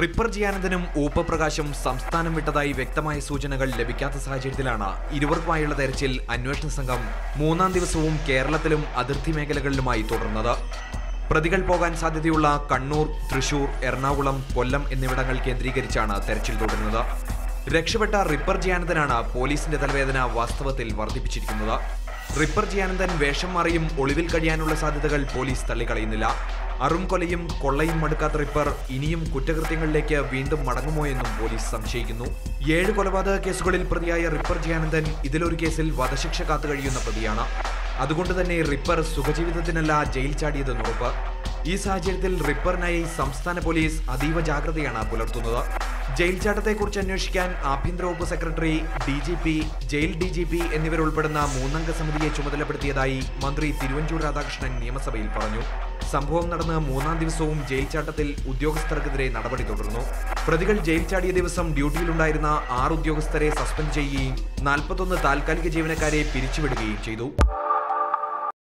Ripper ജിയാനന്ദനും ഊപ്പപ്രകാശും സംസ്ഥാനം വിട്ടതായി വ്യക്തമായ സൂചനകൾ ലഭിക്കാത്ത സാഹചര്യത്തിലാണ് ഇരുവർക്കുമായുള്ള തെരച്ചിൽ അന്വേഷണ സംഘം മൂന്നാം ദിവസവും കേരളത്തിലും അതിർത്തി മേഖലകളിലുമായി തുടർന്നത്. പ്രതികൾ പോകാൻ സാധ്യതയുള്ള കണ്ണൂർ തൃശൂർ എറണാകുളം കൊല്ലം എന്നിവിടങ്ങൾ കേന്ദ്രീകരിച്ചാണ് തെരച്ചിൽ തുടരുന്നത്. രക്ഷപ്പെട്ട റിപ്പർ ജിയാനന്ദനാണ് പോലീസിന്റെ തലവേദന വാസ്തവത്തിൽ വർദ്ധിപ്പിച്ചിരിക്കുന്നത്. റിപ്പർ ജിയാനന്ദൻ വേഷം മാറിയും ഒളിവിൽ കഴിയാനുള്ള സാധ്യതകൾ പോലീസ് തള്ളിക്കളയുന്നില്ല. അറും കൊലയും കൊള്ളയും മടുക്കാത്ത റിപ്പർ ഇനിയും കുറ്റകൃത്യങ്ങളിലേക്ക് വീണ്ടും മടങ്ങുമോ എന്നും പോലീസ് സംശയിക്കുന്നു. ഏഴ് കൊലപാതക കേസുകളിൽ പ്രതിയായ റിപ്പർ ജയാനന്ദൻ ഇതിലൊരു കേസിൽ വധശിക്ഷ കാത്തു കഴിയുന്ന പ്രതിയാണ്. അതുകൊണ്ട് തന്നെ റിപ്പർ സുഖജീവിതത്തിനല്ല ജയിൽ ചാടിയതെന്ന് ഉറപ്പ്. ഈ സാഹചര്യത്തിൽ റിപ്പറിനായി സംസ്ഥാന പോലീസ് അതീവ ജാഗ്രതയാണ് പുലർത്തുന്നത്. ജയിൽ ചാട്ടത്തെക്കുറിച്ച് അന്വേഷിക്കാൻ ആഭ്യന്തര വകുപ്പ് secretary D G P jail D G P എന്നിവരുൾപ്പെടുന്ന മൂന്നംഗ സമിതിയെ ചുമതലപ്പെടുത്തിയതായി മന്ത്രി തിരുവഞ്ചൂർ രാധാകൃഷ്ണൻ നിയമസഭയിൽ പറഞ്ഞു. സംഭവം നടന്ന് മൂന്നാം ദിവസവും ജയിൽ ചാട്ടത്തിൽ ഉദ്യോഗസ്ഥർക്കെതിരെ നടപടി തുടർന്നു. പ്രതികൾ ജയിൽ ചാടിയ ദിവസം ഡ്യൂട്ടിയിലുണ്ടായിരുന്ന ആറ് ഉദ്യോഗസ്ഥരെ സസ്പെൻഡ് ചെയ്യുകയും നാൽപ്പത്തൊന്ന് താൽക്കാലിക ജീവനക്കാരെ പിരിച്ചുവിടുകയും ചെയ്തു.